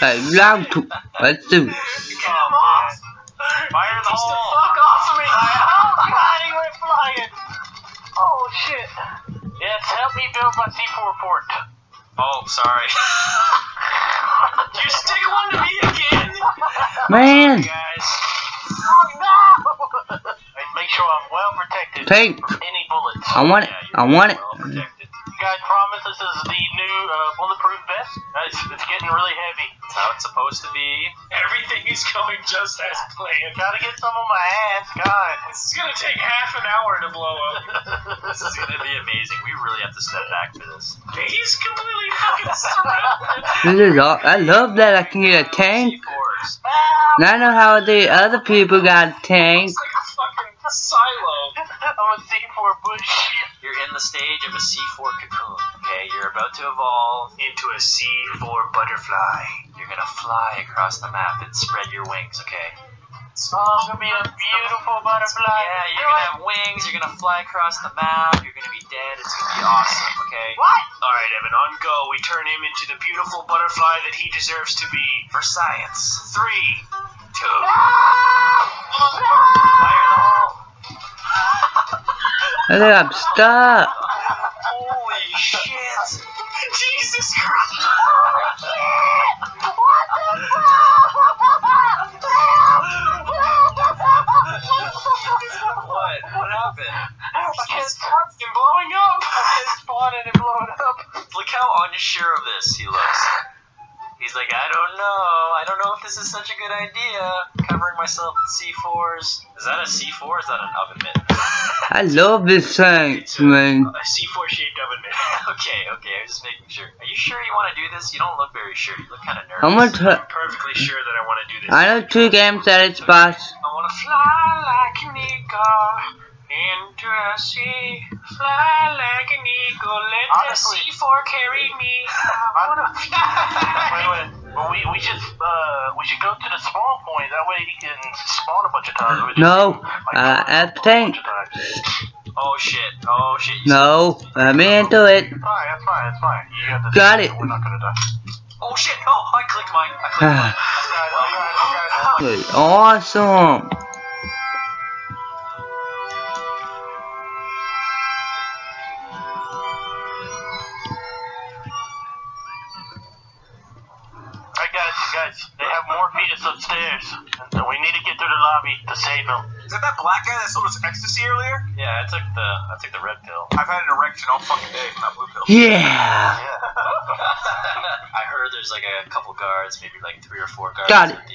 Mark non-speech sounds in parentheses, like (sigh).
Hey, round two. Let's do it. Get him! Fire the hole. Fuck off of me! Oh god, he went flying! Oh shit. Yes, help me build my C4 port. Oh, sorry. (laughs) you stick one to me again. Man, Guys. Oh no! Make sure I'm well protected Take. from any bullets. I want it. Yeah, I you're want it. well protected. You guys promise this is the new uh, bulletproof vest? Uh, It's, it's getting really heavy. That's how it's supposed to be. Everything is going just as planned. Gotta get some on my ass, God. This is gonna take half an hour to blow up. (laughs) this is gonna be amazing. We really have to step back for this. He's completely fucking surrounded. This is all. I love that I can get a tank. C4s. Now I know how the other people got a tank. It's like a fucking silo. I'm a C4 bush. You're in the stage of a C4 cocoon, okay? You're about to evolve into a C4 butterfly. You're gonna fly across the map and spread your wings, okay? Oh, I'm gonna be a beautiful butterfly. Yeah, you're gonna have wings, you're gonna fly across the map, you're gonna be dead, it's gonna be awesome, okay? What? Alright, Evan, on go. We turn him into the beautiful butterfly that he deserves to be. For science. Three, two, fire I think I'm stuck. Holy shit! Jesus Christ! What? The fuck? What happened? It's fucking blowing up! it's spawning and blowing up. Look how unsure of this he looks. He's like, I don't know. I don't know if this is such a good idea. Covering myself with C4s. Is that a C4 or is that an oven mitt? I love this (laughs) thing, man. A C4 shaped oven mitt. (laughs) okay, okay. I'm just making sure. Are you sure you want to do this? You don't look very sure. You look kind of nervous. I'm gonna try. perfectly sure that I want to do this. I know two games that it's boss. I want to fly like an eagle into a sea. Fly like an eagle. Let Honestly- the C4 carry me. (laughs) I want to fly. Wait, wait. Well, we, we should uh we should go to the spawn point. That way he can spawn a bunch of times. We just- No, like, uh, at the tank. bunch of times. Oh shit. Oh shit. You No, let me into it. Fine, that's fine, that's fine. You got, the Got it. We're not gonna die. Oh shit! Oh, I clicked mine. I clicked mine. Awesome. Guys, guys, they have more Morpheus upstairs. And we need to get through the lobby to save him. Is that that black guy that sold us ecstasy earlier? Yeah, I took the I took the red pill. I've had an erection all fucking day from that blue pill. Yeah. Yeah. (laughs) I heard there's like a couple guards, maybe like three or four guards. Got it. at the